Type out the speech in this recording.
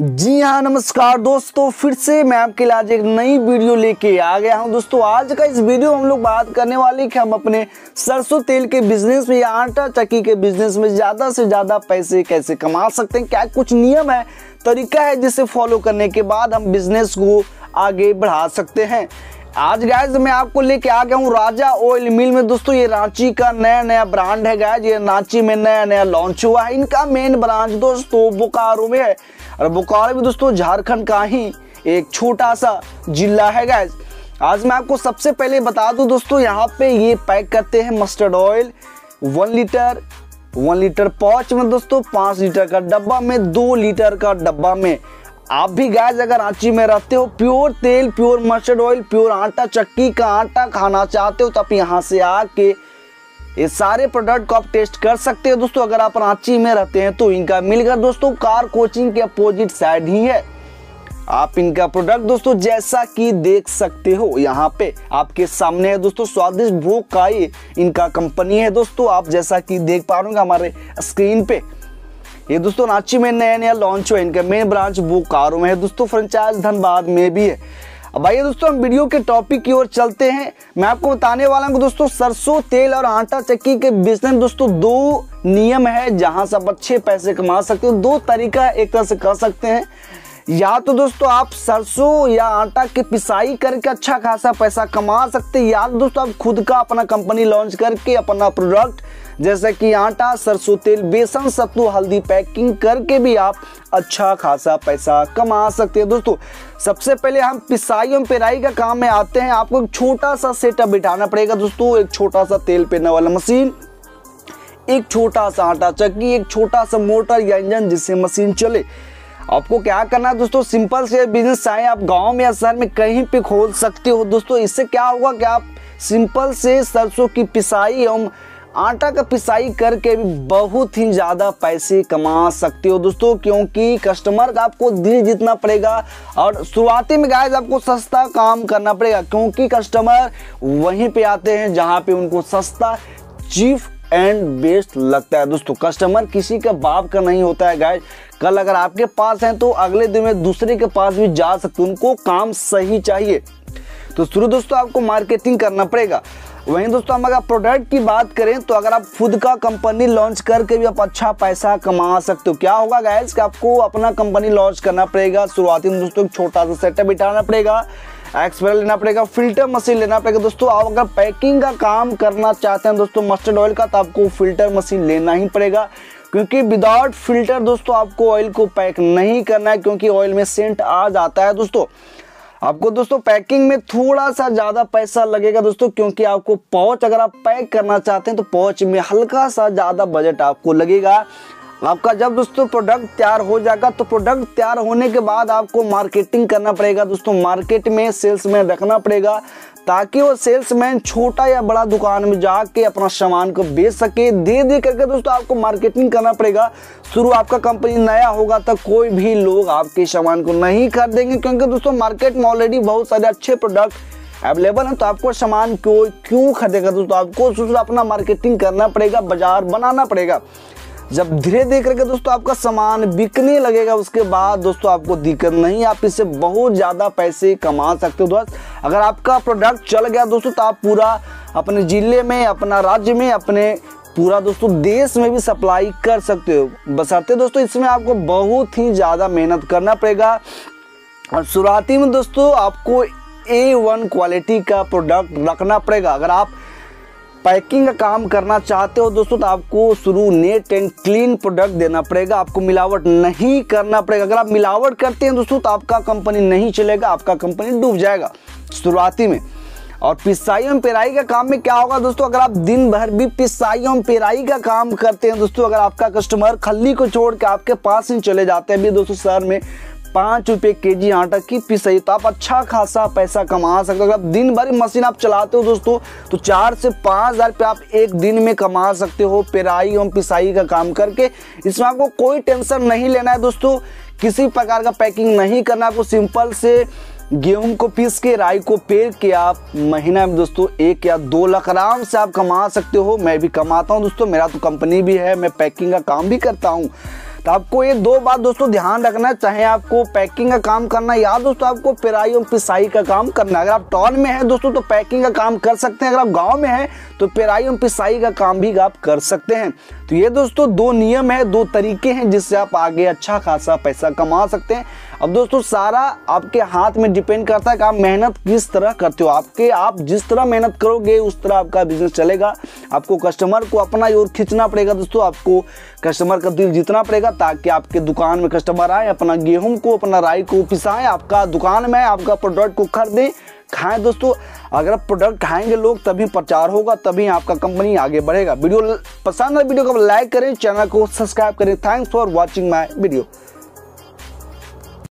जी हाँ नमस्कार दोस्तों, फिर से मैं आपके लिए आज एक नई वीडियो लेके आ गया हूँ। दोस्तों, आज का इस वीडियो हम लोग बात करने वाले कि हम अपने सरसों तेल के बिज़नेस में या आटा चक्की के बिज़नेस में ज़्यादा से ज़्यादा पैसे कैसे कमा सकते हैं, क्या कुछ नियम है, तरीका है जिसे फॉलो करने के बाद हम बिज़नेस को आगे बढ़ा सकते हैं। आज गाइज़ मैं आपको लेके आ गया हूँ राजा ऑयल मिल में। दोस्तों, ये रांची का नया नया ब्रांड है गाइज़ ये रांची में नया नया लॉन्च हुआ है। इनका मेन ब्रांच दोस्तों, बोकारो में है। और बोकारो भी दोस्तों झारखंड का ही एक छोटा सा जिला है गाइज़ आज मैं आपको सबसे पहले बता दूँ दोस्तों, यहाँ पे ये पैक करते हैं mustard oil one litre one litre पाँच में दोस्तों, पाँच लीटर का डब्बा में, दो लीटर का डब्बा में। आप भी गैस अगर रांची में रहते हो प्योर तेल प्योर मस्टर्ड ऑयल प्योर आटा, चक्की का आटा खाना चाहते हो तो आप यहाँ से आके ये सारे प्रोडक्ट को आप टेस्ट कर सकते हो। दोस्तों, अगर आप रांची में रहते हैं तो इनका मिलकर दोस्तों कार कोचिंग के अपोजिट साइड ही है। आप इनका प्रोडक्ट दोस्तों, जैसा कि देख सकते हो, यहाँ पे आपके सामने है दोस्तों, स्वादिष्ट भोग का ये इनका कंपनी है। दोस्तों, आप जैसा कि देख पा रहे हमारे स्क्रीन पे। ये दोस्तों, रांची में नया नया लॉन्च हुआ इनका मेन ब्रांच बोकारो में है। दोस्तों फ्रेंचाइज धनबाद में भी है। अब आइए दोस्तों, हम वीडियो के टॉपिक की ओर चलते हैं। मैं आपको बताने वाला हूँ दोस्तों, सरसों, तेल और आटा चक्की के बिज़नेस दोस्तों, दो नियम है जहाँ से आप अच्छे पैसे कमा सकते हो। दो तरीका एक तरह से कर सकते हैं। या तो दोस्तों आप सरसों या आटा की पिसाई करके अच्छा खासा पैसा कमा सकते हैं, या तो दोस्तों आप खुद का अपना कंपनी लॉन्च करके अपना प्रोडक्ट जैसे कि आटा, सरसों तेल, बेसन, सत्तू, हल्दी पैकिंग करके भी आप अच्छा खासा पैसा कमा सकते हैं। दोस्तों, सबसे पहले हम पिसाई एवं पेराई का काम में आते हैं। आपको एक छोटा सा सेटअप बिठाना पड़ेगा दोस्तों, एक छोटा सा तेल पेरने वाला मशीन, एक छोटा सा आटा चक्की, एक छोटा सा मोटर या इंजन जिससे मशीन चले। आपको क्या करना है दोस्तों? सिंपल से बिज़नेस चाहे आप गाँव में या शहर में कहीं पे खोल सकते हो दोस्तों। इससे क्या होगा कि आप सिंपल से सरसों की पिसाई एवं आटा का पिसाई करके भी बहुत ही ज़्यादा पैसे कमा सकते हो दोस्तों, क्योंकि कस्टमर का आपको दिल जीतना पड़ेगा और शुरुआती में गाइस आपको सस्ता काम करना पड़ेगा, क्योंकि कस्टमर वहीं पे आते हैं जहाँ पे उनको सस्ता चीफ एंड बेस्ट लगता है। दोस्तों कस्टमर किसी का बाप का नहीं होता है गाइस कल अगर आपके पास है तो अगले दिन में दूसरे के पास भी जा सकते उनको काम सही चाहिए। तो शुरू दोस्तों, आपको मार्केटिंग करना पड़ेगा। वहीं दोस्तों, हम अगर प्रोडक्ट की बात करें तो अगर आप खुद का कंपनी लॉन्च करके भी आप अच्छा पैसा कमा सकते हो। क्या होगा गैस कि आपको अपना कंपनी लॉन्च करना पड़ेगा। शुरुआती में दोस्तों छोटा सा सेटअप बिठाना पड़ेगा। एक्सपेल लेना पड़ेगा, फ़िल्टर मशीन लेना पड़ेगा। दोस्तों, आप अगर पैकिंग का काम करना चाहते हैं, दोस्तों मस्टर्ड ऑयल का तो आपको फ़िल्टर मशीन लेना ही पड़ेगा। क्योंकि विदाउट फ़िल्टर दोस्तों, आपको ऑयल को पैक नहीं करना है, क्योंकि ऑयल में सेंट आ जाता है, दोस्तों। आपको, दोस्तों पैकिंग में थोड़ा सा ज़्यादा पैसा लगेगा, दोस्तों, क्योंकि आपको पहुँच अगर आप पैक करना चाहते हैं तो पहुँच में हल्का सा ज़्यादा बजट आपको लगेगा। आपका जब दोस्तों प्रोडक्ट तैयार हो जाएगा तो प्रोडक्ट तैयार होने के बाद आपको मार्केटिंग करना पड़ेगा दोस्तों। मार्केट में सेल्स में रखना पड़ेगा, ताकि वो सेल्समैन छोटा या बड़ा दुकान में जाके अपना सामान को बेच सके। दे दे करके दोस्तों आपको मार्केटिंग करना पड़ेगा। शुरू आपका कंपनी नया होगा तो कोई भी लोग आपके सामान को नहीं खरीदेंगे, क्योंकि दोस्तों मार्केट में ऑलरेडी बहुत सारे अच्छे प्रोडक्ट अवेलेबल है तो आपको सामान क्यों क्यों खरीदेगा दोस्तों? आपको अपना मार्केटिंग करना पड़ेगा, बाज़ार बनाना पड़ेगा। जब धीरे धीरे करके दोस्तों आपका सामान बिकने लगेगा, उसके बाद दोस्तों आपको दिक्कत नहीं, आप इससे बहुत ज़्यादा पैसे कमा सकते हो दोस्त। अगर आपका प्रोडक्ट चल गया दोस्तों तो आप पूरा अपने ज़िले में, अपना राज्य में, अपने पूरा दोस्तों देश में भी सप्लाई कर सकते हो। बसरते दोस्तों इसमें आपको बहुत ही ज़्यादा मेहनत करना पड़ेगा। और शुरुआती में दोस्तों आपको ए वन क्वालिटी का प्रोडक्ट रखना पड़ेगा। अगर आप पैकिंग का काम करना चाहते हो दोस्तों तो आपको शुरू नेट एंड क्लीन प्रोडक्ट देना पड़ेगा। आपको मिलावट नहीं करना पड़ेगा। अगर आप मिलावट करते हैं दोस्तों तो आपका कंपनी नहीं चलेगा, आपका कंपनी डूब जाएगा शुरुआती में। और पिसाई एवं पेराई का काम में क्या होगा दोस्तों, अगर आप दिन भर भी पिसाई एवं पेराई का काम करते हैं दोस्तों, अगर आपका कस्टमर खल्ली को छोड़ के आपके पास ही चले जाते हैं भी दोस्तों शहर में पाँच रुपये के जी आटा की पिसाई तो आप अच्छा खासा पैसा कमा सकते हो। अगर दिन भर मशीन आप चलाते हो दोस्तों तो चार से पाँच हज़ार रुपये आप एक दिन में कमा सकते हो पेराई एवं पिसाई का काम करके। इसमें आपको कोई टेंशन नहीं लेना है दोस्तों। किसी प्रकार का पैकिंग नहीं करना आपको सिंपल से गेहूँ को पीस के, राई को पेर के आप महीना में दोस्तों एक या दो लाख आराम से आप कमा सकते हो। मैं भी कमाता हूँ दोस्तों। मेरा तो कंपनी भी है, मैं पैकिंग का काम भी करता हूँ। तो आपको ये दो बात दोस्तों ध्यान रखना चाहे आपको पैकिंग का काम करना या दोस्तों आपको पेराई और पिसाई का काम करना है। अगर आप टाउन में हैं दोस्तों तो पैकिंग का काम कर सकते हैं। अगर आप गाँव में हैं तो पेराई और पिसाई का काम भी आप कर सकते हैं। तो ये दोस्तों दो नियम है, दो तरीके हैं जिससे आप आगे अच्छा खासा पैसा कमा सकते हैं। अब दोस्तों सारा आपके हाथ में डिपेंड करता है कि आप मेहनत किस तरह करते हो। आपके, आप जिस तरह मेहनत करोगे, उस तरह आपका बिज़नेस चलेगा। आपको कस्टमर को अपना ओर खींचना पड़ेगा दोस्तों। आपको कस्टमर का दिल जीतना पड़ेगा। ताकि आपके दुकान में कस्टमर आए, अपना गेहूँ को, अपना राई को पिसाएँ, आपका दुकान में आपका प्रोडक्ट को खरीदें। खाएँ दोस्तों, अगर आप प्रोडक्ट खाएँगे लोग, तभी प्रचार होगा, तभी आपका कंपनी आगे बढ़ेगा। वीडियो पसंद है वीडियो को लाइक करें, चैनल को सब्सक्राइब करें। Thanks for watching my video